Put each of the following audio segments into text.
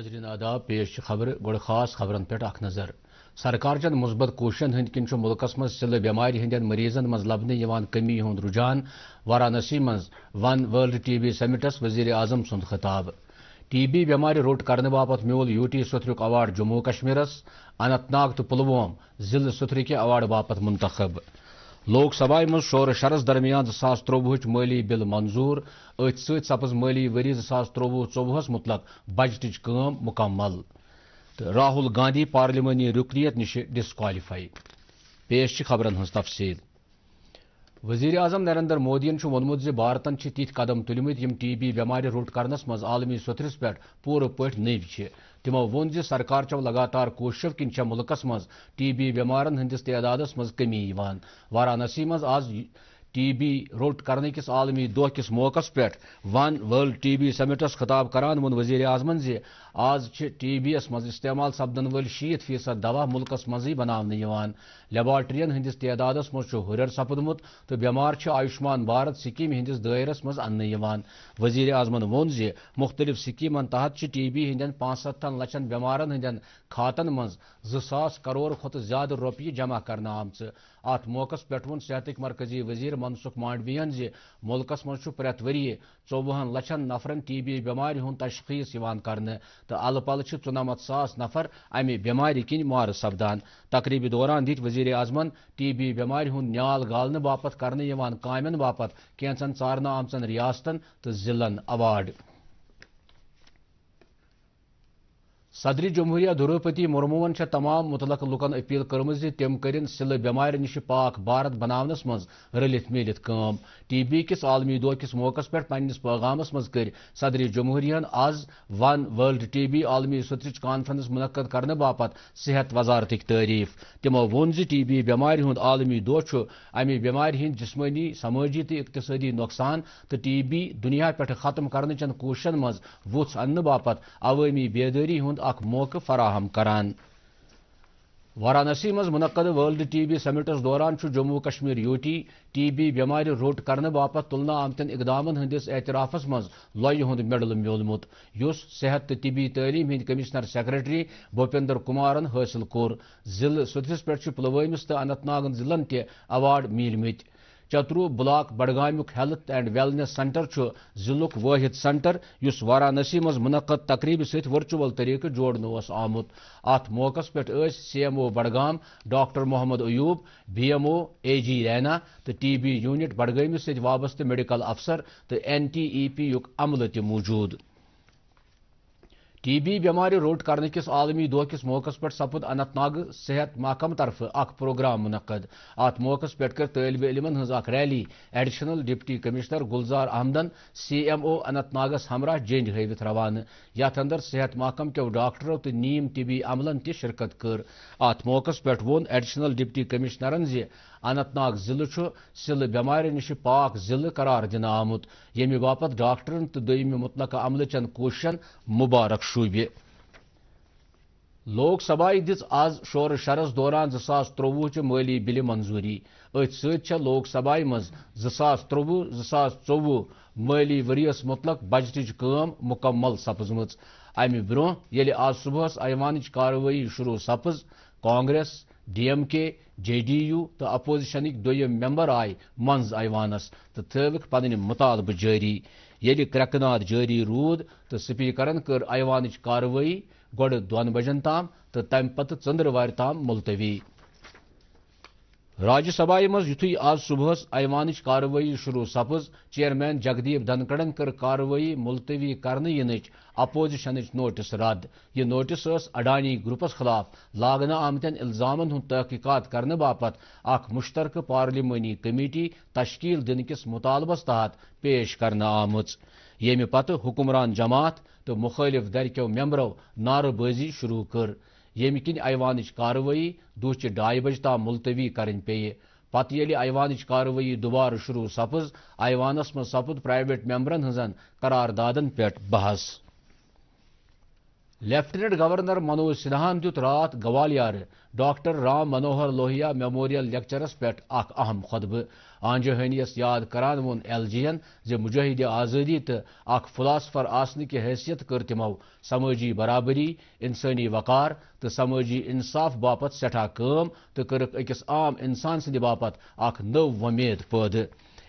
ناظرین آداب، پیش خبر گوڑ خاص خبرن پہ اخ نظر۔ سرکار چن مثبت کوششن ہند کن ملکس مز سلہ بیمار ہندین مریضن مز لبنہ یوان کمی ہند رجحان، وارانسی مز ون ورلڈ ٹی بی سمٹس وزیر اعظم سند خطاب۔ ٹی بی بیمار روٹ کرنے باپت میول یو ٹی سترک ایوارڈ جموں کشمیرس، اننت ناگ تو پلووم ضلع سترک ایوارڈ باپت منتخب۔ لوک سبھا مز شور شرس درمیان زاس تروہچ مالی بل منظور ات ست سپز مالی وری زاس تروہ ژوہس متعلق بجٹچ کم مکمل۔ تو راہل گاندھی پارلیمانی رکنیت نش ڈسکوالیفائی پیش خبرن ہز تفصیل۔ وزیر اعظم نریندر مودین وونمت بھارتن تیت قدم تلمت یم ٹی بی بیمار روٹ کرنس مز عالمی سترس پہ پور پہ نو تمو وون سرکار چو لگاتار کوششو کن ملکس مز ٹی بی بیمارن ہندس تعدادس مز کمی وارانسی مز آز ٹی بی روٹ کرنے کس عالمی دہ کس موقع پہ ون ورلڈ ٹی بی سمٹس خطاب کران ون وزیر اعظم زی آز ٹی بی یس مز استعمال سپدن ول شیت فیصد دوا ملکس مزی بنانے لیبارٹرین ہندس تعدادس مز سپدمت تو بیمار آیوشمان بھارت سکیم ہندس دائرس مز ان وزیر اعظمن وون زی مختلف سکیمن تحت ٹی بی ہندین پانچستن لچھن بیمارن ہندین کھاتن مز زاس کروڑ کھت زیادہ روپیہ جمع کرنا آمت ات موقع پہ صحت مرکزی وزیر منسوخ مانڈوین زی ملکس مز پریت وری ژوہن لچھن نفرن ٹی بی بیمار ہند تشخیص کرنے تو ال پل ژنمت ساس نفر امہ بیماری کن مار سپدان۔ تقریبی دوران دت وزیر اعظمن ٹی بی بیمار ہند نیال گالنے باپت کرنے کامن باپت کینچن ژارنہ آمچن ریاستن تو ضلع ایوارڈ صدر جمہوریہ دروپتی مرمون تمام متعلق لکن اپیل کرم تم کرن سلہ بیمار نش پاک بھارت بنانس مز رلت ملت کام۔ ٹی بی کس عالمی دہ کس موقع پہ پنس پیغامس مز کر۔ صدر جمہوریہ آز ون ورلڈ ٹی بی عالمی سترچ کانفرنس منعقد کرنے باپت صحت وزارتک تعریف۔ تمو وون ٹی بی بیمار ہند عالمی دہ امہ بیمار ہند جسمانی، سماجی تو اقتصادی نقصان تو ٹی بی دنیا پہ ختم کرنے چن کوششن مز ووھ ان باپت عوامی بیداری ہند اخ موقع فراہم کران۔ وارانسی مز منعقد ورلڈ ٹی بی سمٹس دوران Jammu Kashmir U T T B بیمار روٹ کرنے باپت تلنا آمتن اقدامن ہندس اعترافس مز لوہ ہند میڈل میولمت اس صحت تو طبی تعلیم ہند کمشنر سیکرٹری بھوپندر کمارن حاصل کور۔ ضلع سدرس پہ پلوامس تو اننت ناگ ضلع تہ ایوارڈ میل مت چترو بلاک بڈگامیک ہیلتھ اینڈ ویلنس سینٹر ضلع واحد سینٹر اس وارانسی مز منعقد تقریب ست ورچوئل طریقہ جوڑنے آمت۔ ات موقع پہ C M O Budgam, doctor Mohammad Ayub, B M O, A G Raina تو ٹی بی یونٹ بڈگامس ست وابستہ میڈیکل افسر تو این ٹی ای پی یک عملہ تہ موجود۔ ٹی بی بیمار روٹ کرنے کس عالمی دہ کس موقع پہ سپد اننت ناگ صحت محکمہ طرف اخ پروگرام منعقد۔ ات موقع پہ کر طالب علمن ہز ریلی۔ ایڈیشنل ڈپٹی کمشنر گلزار احمدن، سی ایم او اننت ناگس ہمراہ جینج ہوت روانہ۔ یتھ اندر صحت محکمہ کیو ڈاکٹرو تو نیم طبی عملن تہ شرکت کر۔ ات موقع پہ وون ایڈیشنل ڈپٹی کمشنرن زی اننت ناگ ضلع سلہ بیمار نش پاک ضلع قرار دن آمت یمہ باپت ڈاکٹرن تو دم متعلقہ عملہ چن کوششن مبارک شوبہ لوک سبھا دز آز شور شرس دوران زاس تروہ چہ مالی بل منظوری ات ست لوک سبھا مز زاس تروہ زاس ژوہ مالی وریس متعلق بجٹچ مکمل سپزم امہ برہ یل آج صبح ایوانچ کاروی شروع سپز کانگریس ڈی ایم کے جے ڈی یو تو اپوزیشنک دویم ممبر آئی منز ایوانس تو تھوک پن مطالبہ جاری یل کرکناد جاری رود تو سپیکرن کر ایوانچ کاروی گوڑ دون بجن تام تو تم پتہ ژندر تام ملتوی راجیہ سبھا مز یتھی آج صبح ایوانچ کاروی شروع سپز، چیئرمین جگدیپ دھنکڑن کر کاروی ملتوی کرنے ینچ نوٹس رد۔ یہ نوٹس اس اڈانی گروپس خلاف لاگنہ آمتن الزامن ہند تحقیقات کرنے باپت اخ مشترکہ پارلیمانی کمیٹی تشکیل دن کس مطالبس تحت پیش کرنا آمت یمہ پتہ حکمران جماعت تو مخالف درکیو ممبرو نعرہ بازی شروع کر۔ یمہ کن ایوانچ کاروی دہ ڈائی بج تام ملتوی کرن پی پتہ یل ایوانچ کاروی دوبارہ شروع سپز ایوانس من سپد پرائیویٹ ممبرن ہزن قراردادن پہ بحث لیفٹیننٹ گورنر منوج سنہان دیت رات Gwalior doctor Ram Manohar Lohia memorial lectures پہ اخ اہم آنجہ آنجہانیس یاد کران وون ایل جی این زِ مجاہد آزادی تو اخ فلاسفر آسن کی حیثیت کر تمو سماجی برابری، انسانی وقار تو سماجی انصاف باپت سٹھا کم تو کرک اکس عام انسان سند باپت اخ نو ومید پید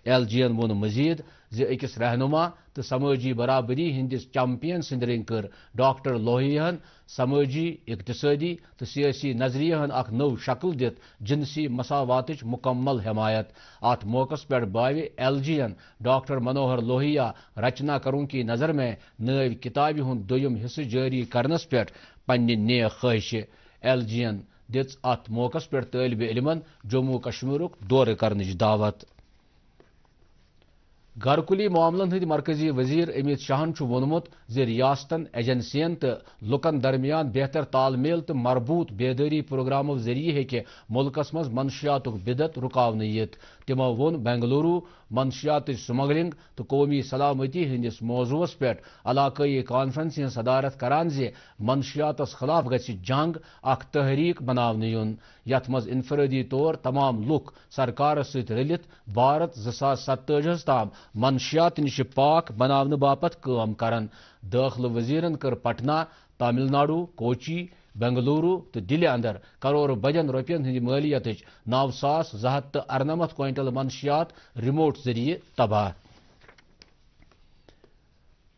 ایل جی این وون مزید زکس رہنما تو سماجی برابری ہندس چمپین سندرین کر ڈاکٹر لوہین سماجی اقتصادی تو سیاسی نظریہ اخ نو شکل دت جنسی مساوات مکمل حمایت ات موقع پہ باوی ایل جی این ڈاکٹر منوہر لوہیا رچنا کروں کی نظر میں نو کتاب ہند دویم حصہ جاری کرنس پہ پنہ نیک خواہش ایل جی این دت ات موقع پہ طالب علمن جموں کشمیر دور کرنچ دعوت گھرکلی معاملن ہند مرکزی وزیر امت شاہن وونمت زِ ریاستن ایجنسین تو لکن درمیان بہتر تال میل تو مربوط بیداری پروگرامو ذریعہ ہیکہ ملکس مز منشیات بدت رکاون یت تمو وون بنگلورو منشیات سمگلنگ تو قومی سلامتی ہندس موضوع پہ علاقائی کانفرنس ہز صدارت کران زِ منشیات خلاف گژھِ جنگ اخ تحریک بناون یون یت مز انفرادی طور تمام لک سرکارس ست رلت بھارت زاس ستتجہس تام منشیات نش پاک بناون باپت کام کرن۔ داخل وزیرن کر پٹنہ، تامل ناڈو، کوچی، بنگلورو تو دلہ اندر کروڑ بجن روپین ہند مالیت نو ساس زہت تو ارنمت کوئنٹل منشیات ریموٹ ذریعہ تباہ۔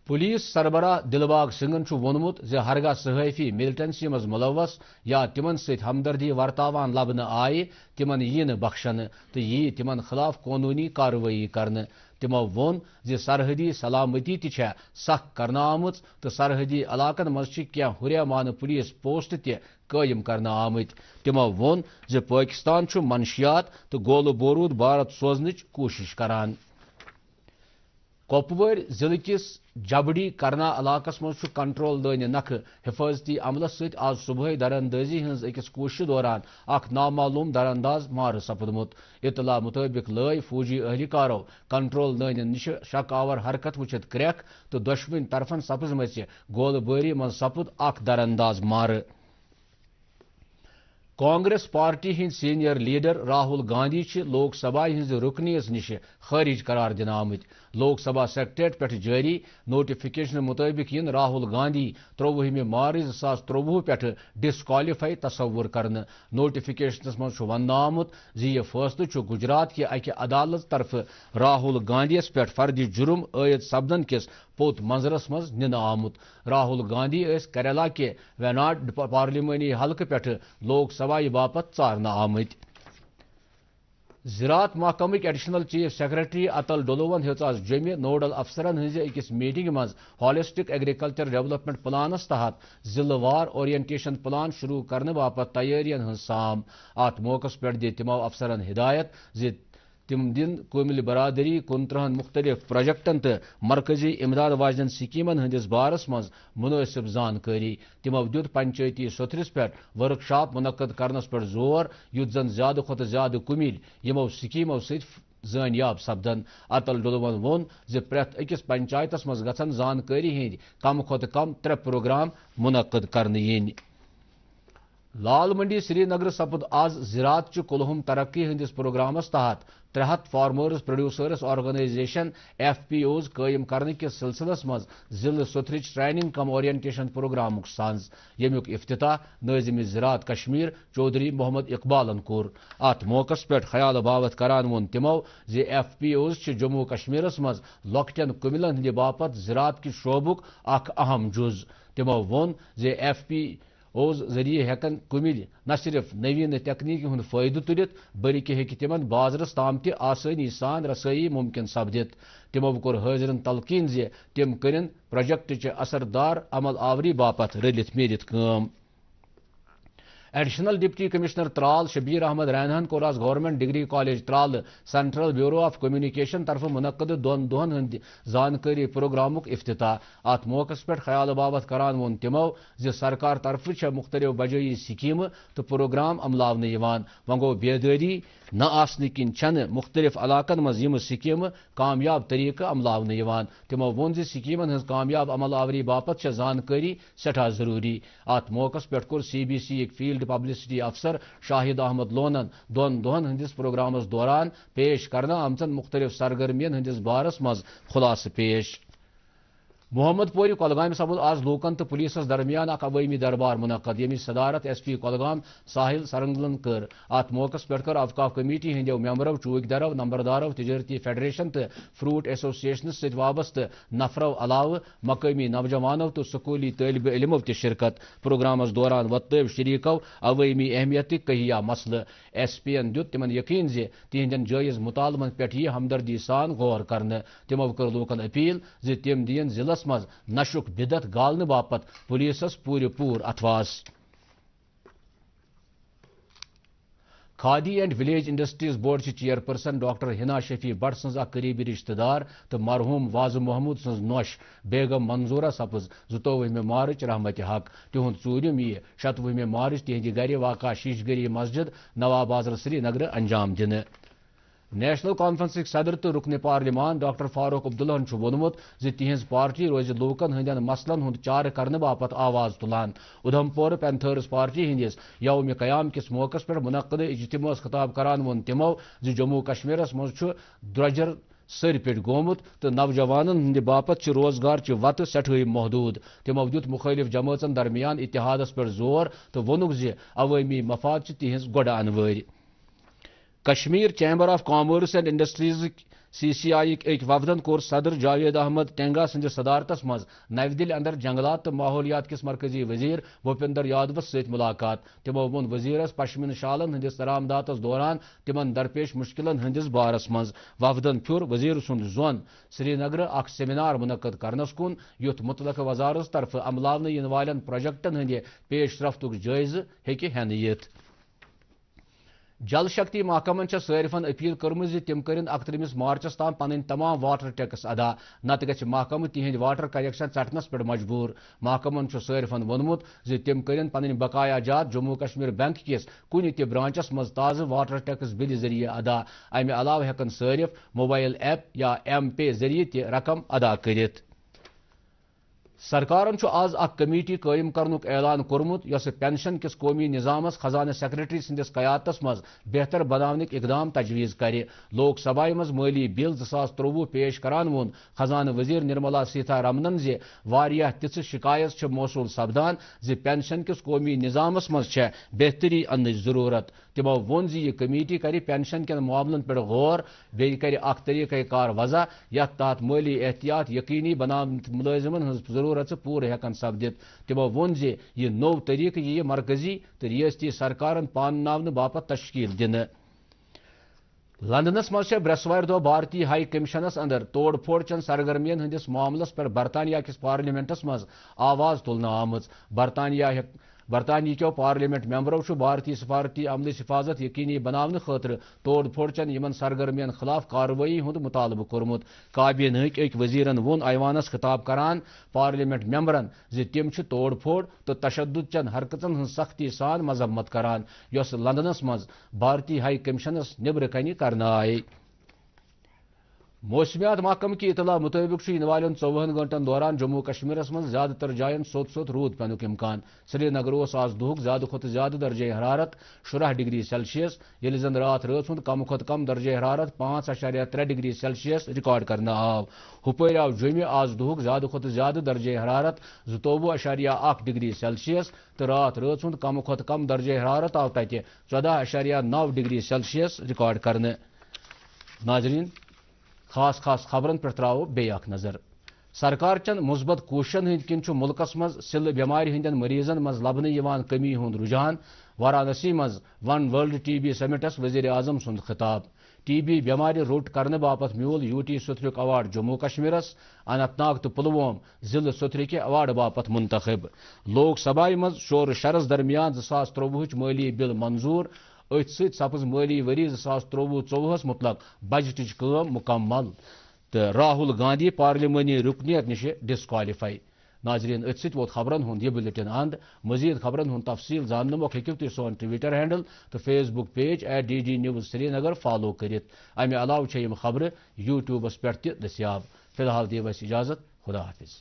پولیس سربراہ دلباغ سنگن وونمت زِ ہرگاہ صحافی ملٹنسی مز ملوث یا تمن ست ہمدردی ورتاوان لبنہ آئے تمن یی بخشن تو یی تمن خلاف قانونی کاروٲیی کرنہٕ۔ تمو وون زِ سرحدی سلامتی تہ سخ کرنا آمت تو سرحدی علاقن مز کی ہریمان پولیس پوسٹ تہ قائم کرنا آمت تمو وون زِ پاکستان منشیات تو گولہ بورود بھارت سوزنچ کوشش کران۔ کپوور ضلع کس جبڑی کرنا علاقہ مز کنٹرول دان نکھ حفاظتی عملس ست آج صبح دراندازی ہز اکس کوشش دوران اخ نامعلوم درانداز مار سپدمت اطلاع مطابق لائے فوجی اہلکارو کنٹرول دان نش شک آور حرکت وچت کریک تو دشوین طرفن سپز مز گول باری من سپد اخ درانداز مار کانگریس پارٹی ہند سینئر لیڈر راہل گاندھی لوک سبھا ہز رکنیس نش خارج قرار دن آمت لوک سبھا سیکٹریٹ پہ جاری نوٹفکیشن مطابق ین راہل گاندھی تروہم مارچ زاس تروہ پہ ڈسکوالیفائی تصور کرنے نوٹفکیشنس من ون آمت زی یہ فیصلہ گجرات کہ اکہ عدالت طرف راہل گاندھیس پہ فردی جرم عائد سپدن کس پوت منظرس مز نن آمت۔ راہل گاندھی اس کریلا کے ویناٹ پارلیمانی حلقہ پہ لوک سبھا باپت ژارنہ آمت زراعت محکمہ ایڈیشنل چیف سیکرٹری اتل ڈولوون ہز آج جمع نوڈل افسرن ہز اکس میٹنگ مز ہالسٹک ایگریکلچر ڈیولپمنٹ پلانس تحت ضلع وار اورینٹیشن پلان شروع کرنے باپت تیاری ہز سام۔ ات موقع پہ دت تمو افسرن ہدایت ز تم دن قومل برادری کنترہن مختلف پروجیکٹن تو مرکزی امداد واجن سکیمن ہندس بارس مز مناسب زانکاری تمو دیت پنچایتی سترس پہ ورک شاپ منعقد کرنس پہ زور یت زن زیادہ کھت زیادہ کمل یمو سکیمو ست زانیاب سپدن۔ اتل ڈولون وون زِ پرٛٮ۪تھ أکِس پنچایتس منٛز گژھن زانکٲری ہٕنٛدۍ کم کھۄتہٕ کم ترٛےٚ پروگرام منعقد کرنہٕ یِنۍ۔ لال منڈی سری نگر سپد آز زراعت چہ کلہم ترقی ہندس پروگرامس تحت ترے ہتھ farmers producers, organisation, F P Os قائم کرنے کس سلسلس مز ضلع سترچ ٹریننگ کم اورینٹیشن پروگرام سانز یمیک افتتاح ناظم زراعت کشمیر، چودھری محمد اقبالن کور ات موقع پہ خیال باوت کران وون تمو زی ایف پی اوز جموں کشمیرس مز لکٹین کملن ہند باپت زراعت کس شعبک اخ اہم جز۔ تمو وون زی ایف پی ذریعہ ہیکن کمل نہ صرف نوین تکنیکی ہند فائدہ تلت بلکہ ہیکہ تمن بازرس تام تہ آسانی سان رسائی ممکن سپدت تمو کور حاضرن تلقین زی تم کرن پروجیکٹ چہ اثردار عمل آوری باپت رلت میلت کم additional deputy commissioner Tral Shabir Ahmad رینہن کور آز government degree college Tral central bureau of communication طرف منعقد دون دہن ہند زانکاری پروگرامک افتتاح۔ ات موقع پہ خیال بابت کران وون تمو سرکار طرف مختلف بجائی سکیم تو پروگرام عملاونہ وۄنۍ گوٚو بیدٲری نہ آسنہٕ کِنۍ چھنہٕ مختلف علاقن منٛز یِم سکیمہٕ کامیاب طریقہٕ عملاونہٕ تمو ووٚن زِ سکیمن ہٕنٛز کامیاب عمل آوری باپت چھےٚ زانکٲری سٹھاہ ضروٗری۔ موقع پٮ۪ٹھ کوٚر سی بی سی یک فیلڈ پبلسٹی افسر شاہد احمد لونن دون دۄہن ہٕنٛدِس پروگرامس دوران پیش کرنہٕ آمژن مختلف سرگرمین ہٕنٛدِس بارس منٛز خلاصہٕ پیش۔ محمد پوری کولگام سپد آز لوکن تو پولیس درمیان اخ عوامی دربار منعقد یمی صدارت ایس پی کولگام ساحل سرنگلن کر۔ ات موقع پہ کر اوقاف کمیٹی ہندو ممبرو چوک درو نمبردارو، تجارتی فیڈریشن تو فروٹ ایسوسیشن ست وابستہ نفرو علاوہ مقامی نوجوانوں تو سکولی طالب علمو تہ شرکت۔ پروگرامس دوران وطب شریکو عوامی اہمیت کہیا مسئلہ۔ ایس پی این دیت تمن یقین زی جائز مطالبن پہ یہ ہمدردی سان غور کرنے تمو کر لوکن اپیل زی تم دین مز نشک بدت گالنے باپت پولیسس پور پور اتواس khadi and village industries board چی chairperson doctor Hina Shafi but سن قریبی رشتہ دار تو مرحوم واضح محمود سن نوش بیگم منظورہ سپز زوہ مارچ رحمت حق۔ تہد ٹورم یہ شتوہ مارچ تہندی گھر واقع شیش گری مسجد نواب بازر سری نگر انجام دن نیشنل کانفرنس صدر تو رکن پارلیمان ڈاکٹر فاروق عبداللہ وونمت زی تہذ پارٹی روز لوکن ہند مسلن ہند چار کرنے باپت آواز تلان۔ ادھمپور پینتھرس پارٹی ہندس یوم قیام کس موقع پہ منعقد اجتماع خطاب کران وون تمو زی جموں کشمیرس مز درجر سر پہ گومت تو نوجوان ہند باپت روزگار چہ وت سٹھائی محدود۔ تمو دیت مخالف جماعتن درمیان اتحادس پہ زور تو وونک زی عوامی مفاد تہذ گۄڈٕ انوٲرۍ۔ Kashmir chamber of commerce and industries C C I ایک وفدن کور صدر جاوید احمد ٹینگا سند صدارتس مز نو دل اندر جنگلات تو ماحولیات کس مرکزی وزیر بھوپندر یادوس ست ملاقات۔ تمو وون وزیرس پشمین شالن ہندس درآمدات دوران تمن درپیش مشکلن ہندس بارس مز۔ وفدن پھر وزیر سند زون سری نگر اخ سیمینار منعقد کرنس کن۔ یت متعلق وزارت طرف عملاونہ ین والن پروجیکٹن ہند پیش رفت جائزہ ہیکہ ہین یت جل شکتی محکمن صارفن اپیل کرم تم کرن اکترمس مارچس تام پن تمام واٹر ٹیکس ادا۔ نت گھ محکمہ تہند واٹر کنیکشن ٹٹنس پہ مجبور۔ محکمن صارفن وونمت تم کرن پن بقایا جات جموں کشمیر بینک کس کن تہ برانچس مز تازہ واٹر ٹیکس بل ذریعہ ادا۔ امہ علاوہ ہیکن صارف موبائل ایپ یا ایم پے ذریعہ تہ رقم ادا کرت سرکارن آز اخ کمیٹی قائم کرنک اعلان کورمت یس پینشن کس قومی نظام خزانہ سیکرٹری سندس قیادت مز بہتر بنانک اقدام تجویز کر لوک سبھا مز مالی بل زاس تروہ پیش کران وون۔ خزانہ وزیر نرملا سیتا رمنن زی واریاہ تژ شکایت موصول سپدان زی پینشن کس قومی نظام مز بہتری ان ضرورت۔ تمو وون زی یہ کمیٹی کر پینشن کن معاملن پہ غور بی کر اخ طریقہ کار وضع یت تحت مالی احتیاط یقینی بنان ملازمن ہز ضرورت پور ہیکن سپدت تمو وون زی یہ نو طریقہ یہ مرکزی تو ریاستی سرکارن پان ناون باپت تشکیل دن۔ لندنس مز برسوار دہ بھارتی ہائی کمیشنس اندر توڑ پھوڑ چن سرگرمین ہندس معاملس پر برطانیہ کس پارلیمنٹس مز آواز تلنا آمز۔ برطانیہ برطانیہ کیو پارلیمنٹ ممبرو بھارتی سفارتی عمل حفاظت یقینی بنانے خاطر توڑ پھوڑ چن یمن سرگرمین خلاف کاروائی ہند مطالبہ کورمت۔ کابینہ ایک وزیرن وون ایوانس خطاب کران، پارلیمنٹ ممبرن زی تم توڑ پھوڑ تو تشدد چن حرکتن ہن سختی سان مذمت کران۔ یس لندنس مز بھارتی ہائی کمیشنس نبر کنی کرنا آئی موسمیات محکمہ کی اطلاع مطابق ان ژوہن گنٹن دوران جموں کشمیر من زیادہ تر جائن سوت سوت رود پینک امکان۔ سری نگر آز دہک زیادہ کھت زیادہ درجہ حرارت شرہ ڈگری سیلسیس۔ یل زن رات رات ہند کم کھت کم درجہ حرارت پانچ اشاریہ ترے ڈگری سیلسیس ریکارڈ کرنا آو۔ ہپر آو جمع آز دہک زیادہ کھت زیادہ درجہ حرارت زوہ اشاریہ اخ ڈگری سیلسیس۔ تو رات رات ہند کم کھت کم درجہ حرارت آو تتہ ژدہ اشاریہ نو ڈگری سیلسیس ریکارڈ کرنے ناظرین خاص خاص خبرن پر تراو بے نظر۔ سرکار چن مثبت کوششن ہند کن ملکس مز، سل بیمار ہندین مریضن مز لبن کمی ہند رجحان۔ وارانسی مز، ون ورلڈ ٹی بی سمٹس وزیر اعظم سند خطاب۔ ٹی بی بیمار روٹ کرنے باپت میول یو ٹی سترک اوارڈ جموں کشمیرس اننت ناگ تو پلووم ضلع سترک اوارڈ باپت منتخب۔ لوک سبھا مز شور شرس درمیان زاس تروہ مالی بل منظور۔ ات سپز مالی وری زاس تروہ ٹوہس متعلق بجٹچ مکمل تو راہل گاندھی پارلیمانی رکنیت نش ڈسکوالیفائی ناظرین ات ست ووت خبرن ہند یہ بلٹن اند مزید خبرن ہند تفصیل زان موقع ہوں تھی سون ٹویٹر ہینڈل تو Facebook page at D D news Srinagar follow کرت امہ علاوہ خبر یوٹیوبس پہ دستیاب فی الحال دیو اجازت خدا حافظ